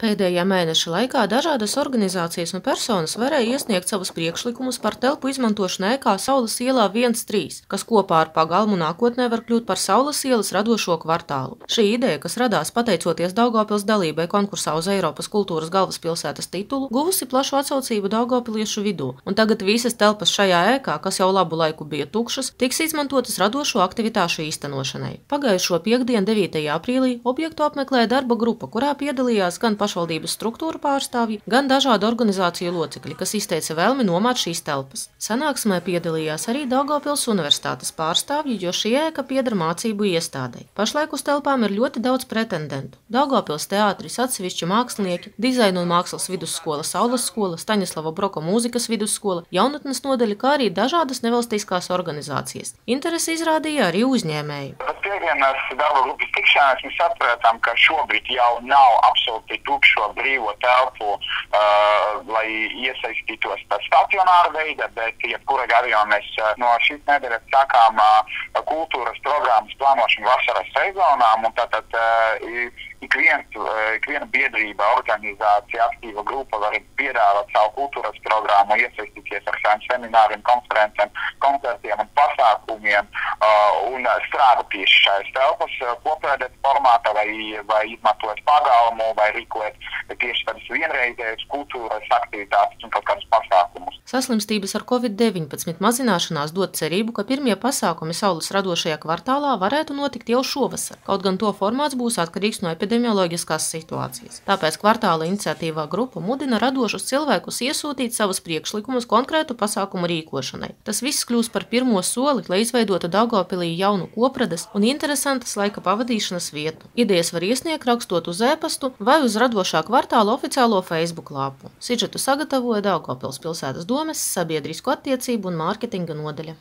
Pēdējā mēneša laikā dažādas organizācijas un personas varēja iesniegt savus priekšlikumus par telpu izmantošanu ēkā Saules ielā 1-3, kas kopā ar pagalmu nākotnē var kļūt par Saules ielas radošo kvartālu. Šī ideja, kas radās pateicoties Daugavpils dalībai konkursā uz Eiropas kultūras galvaspilsētas titulu, guvusi plašu atsaucību Daugavpiliešu vidū, un tagad visas telpas šajā ēkā, kas jau labu laiku bija tukšas, tiks izmantotas radošo aktivitāšu īstenošanai. Pagājušo piekdienu, 9. aprīlī, objektu apmeklēja darba grupa, kurā piedalījās gan pašvaldības pašvaldības struktūru pārstāvji, gan dažādu organizāciju locekļi, kas izteica vēlmi nomāt šīs telpas. Sanāksmē piedalījās arī Daugavpils universitātes pārstāvji, jo šī ēka pieder mācību iestādei. Pašlaik uz telpām ir ļoti daudz pretendentu. Daugavpils teātris, atsevišķi mākslinieki, dizaina un mākslas vidusskola, Saules skola, Staņislava Broka mūzikas vidusskola, jaunatnes nodeļa, kā arī dažādas nevalstiskās organizācijas. Interesi izrādīja arī uzņēmēji. Piekdienas darba grupas tikšanās mēs sapratām, ka šobrīd jau nav absolūti tukšo brīvo telpu, uh, lai iesaistītos tā stacionāra veida, bet jebkura gadījumā mēs uh, no šīs nedēļas sākām uh, kultūras programmas plānošanu vasaras sezonām, tātad uh, ik, viens, ik viena biedrība, organizācija, aktīva grupa var piedāvāt savu kultūras programmu, iesaistīties ar saviem semināriem, konferencēm, koncertiem un pasākumiem uh, un strādāt tieši šajās telpas kopēdas formātā vai, vai izmantot pagalmu vai rīkot tieši tādas vienreizējas kultūras aktivitātes un kaut kādus pasākumus. Saslimstības ar covid-19 mazināšanās dod cerību, ka pirmie pasākumi Saules radošajā kvartālā varētu notikt jau šovasar, kaut gan to formāts būs atkarīgs no epidemioloģiskās situācijas. Tāpēc kvartāla iniciatīvā grupa mudina radošus cilvēkus iesūtīt savus priekšlikumus konkrētu pasākumu rīkošanai. Tas viss kļūs par pirmo soli, lai izveidotu Daugavpilī jaunu kopradas un interesantas laika pavadīšanas vietu. Idejas var iesniegt rakstot uz e-pastu vai uz radošā kvartāla oficiālo Facebook lapu. Sidžetu sagatavoja Daugavpils pilsētas domas, sabiedrisko attiecību un mārketinga nodaļa.